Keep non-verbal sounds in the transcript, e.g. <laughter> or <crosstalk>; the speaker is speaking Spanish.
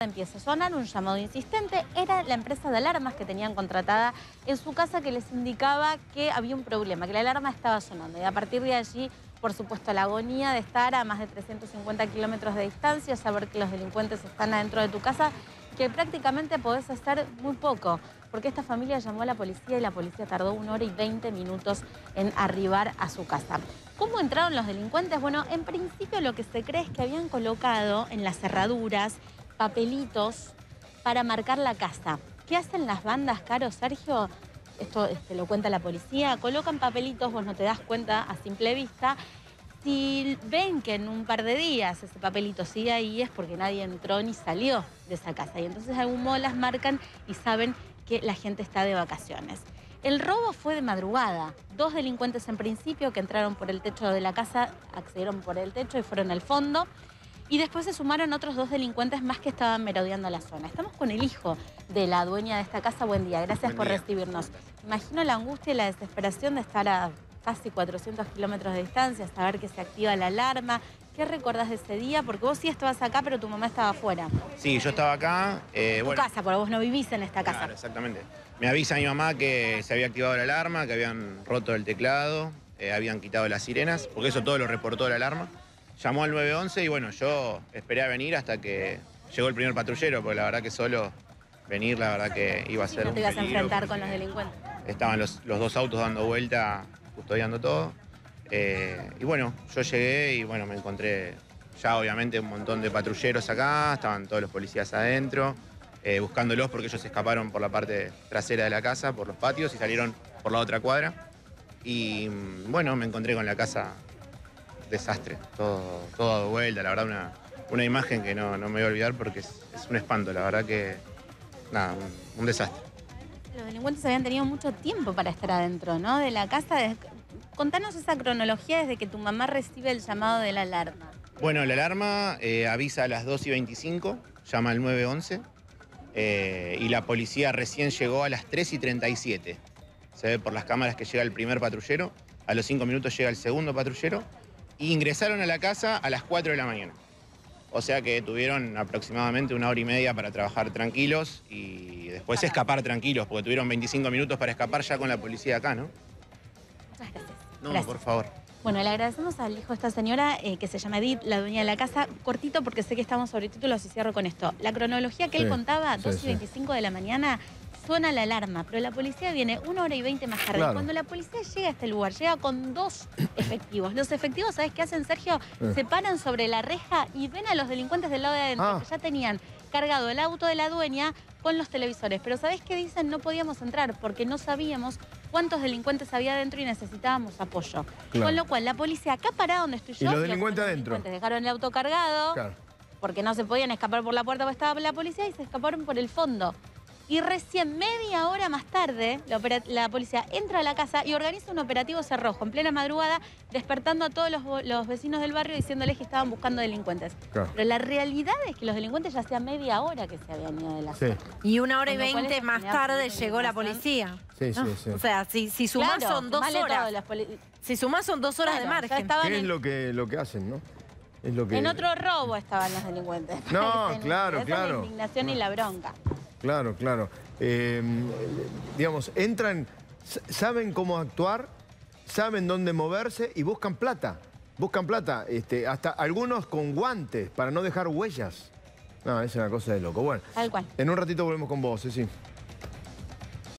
Empieza a sonar un llamado insistente, era la empresa de alarmas que tenían contratada en su casa que les indicaba que había un problema, que la alarma estaba sonando. Y a partir de allí, por supuesto, la agonía de estar a más de 350 kilómetros de distancia, saber que los delincuentes están adentro de tu casa, que prácticamente podés hacer muy poco, porque esta familia llamó a la policía y la policía tardó una hora y 20 minutos en arribar a su casa. ¿Cómo entraron los delincuentes? Bueno, en principio lo que se cree es que habían colocado en las cerraduras papelitos para marcar la casa. ¿Qué hacen las bandas, Caro, Sergio? Esto este, lo cuenta la policía. Colocan papelitos, vos no te das cuenta a simple vista. Si ven que en un par de días ese papelito sigue ahí es porque nadie entró ni salió de esa casa. Y entonces de algún modo las marcan y saben que la gente está de vacaciones. El robo fue de madrugada. Dos delincuentes en principio que entraron por el techo de la casa, accedieron por el techo y fueron al fondo. Y después se sumaron otros dos delincuentes más que estaban merodeando la zona. Estamos con el hijo de la dueña de esta casa. Buen día, gracias por recibirnos. Imagino la angustia y la desesperación de estar a casi 400 kilómetros de distancia, saber que se activa la alarma. ¿Qué recordás de ese día? Porque vos sí estabas acá, pero tu mamá estaba afuera. Sí, yo estaba acá. Eh, tu casa, porque vos no vivís en esta casa. Claro, exactamente. Me avisa mi mamá que se había activado la alarma, que habían roto el teclado, eh, habían quitado las sirenas, porque eso todo lo reportó la alarma llamó al 911 y bueno, yo esperé a venir hasta que llegó el primer patrullero, porque la verdad que solo venir, la verdad que iba a ser ¿No te ibas a enfrentar con los delincuentes? Estaban los, dos autos dando vuelta, custodiando todo. Eh, y bueno, yo llegué y bueno, me encontré ya obviamente un montón de patrulleros acá, estaban todos los policías adentro, eh, buscándolos porque ellos escaparon por la parte trasera de la casa, por los patios y salieron por la otra cuadra. Y mm, bueno, me encontré con la casa desastre, todo, todo dado vuelta, la verdad una, una imagen que no, me voy a olvidar porque es, un espanto, la verdad que, nada, un, desastre. Los delincuentes habían tenido mucho tiempo para estar adentro, ¿no? De la casa, contanos esa cronología desde que tu mamá recibe el llamado de la alarma. Bueno, la alarma eh, avisa a las 2 y 25, llama al 911 eh, y la policía recién llegó a las 3 y 37. Se ve por las cámaras que llega el primer patrullero, a los 5 minutos llega el segundo patrullero ingresaron a la casa a las 4 de la mañana. O sea que tuvieron aproximadamente una hora y media para trabajar tranquilos y después escapar tranquilos, porque tuvieron 25 minutos para escapar ya con la policía acá, ¿no? Muchas gracias. No, por favor. Bueno, le agradecemos al hijo de esta señora eh, que se llama Edith, la dueña de la casa. Cortito porque sé que estamos sobre títulos y cierro con esto. La cronología que él contaba, 2 y 25 de la mañana, suena la alarma, pero la policía viene una hora y veinte más tarde. Cuando la policía llega a este lugar, llega con dos <coughs> efectivos. Los efectivos, ¿sabes qué hacen, Sergio? Eh. Se paran sobre la reja y ven a los delincuentes del lado de adentro, ah. que ya tenían cargado el auto de la dueña con los televisores. Pero ¿sabés qué dicen? No podíamos entrar porque no sabíamos cuántos delincuentes había adentro y necesitábamos apoyo. Con lo cual, la policía acá parada donde estoy yo... ¿Y los delincuentes adentro? dejaron el auto cargado porque no se podían escapar por la puerta porque estaba la policía y se escaparon por el fondo. Y recién media hora más tarde, la, policía entra a la casa y organiza un operativo cerrojo en plena madrugada, despertando a todos los, vecinos del barrio diciéndoles que estaban buscando delincuentes. Pero la realidad es que los delincuentes ya hacía media hora que se habían ido de la sí. Y una hora y veinte más tarde llegó la policía. Sí, sí, sí. O sea, si, si sumás son dos horas. Si sumás son dos horas de margen. ¿Qué es lo que, lo que hacen, no? Es lo que... En otro robo estaban los delincuentes. No, <laughs> claro, claro. la indignación y la bronca. Claro, claro. Em, digamos, entran, saben cómo actuar, saben dónde moverse y buscan plata. Buscan plata, este, hasta algunos con guantes para no dejar huellas. No, es una cosa de loco. Bueno, Tal cual. en un ratito volvemos con vos, sí.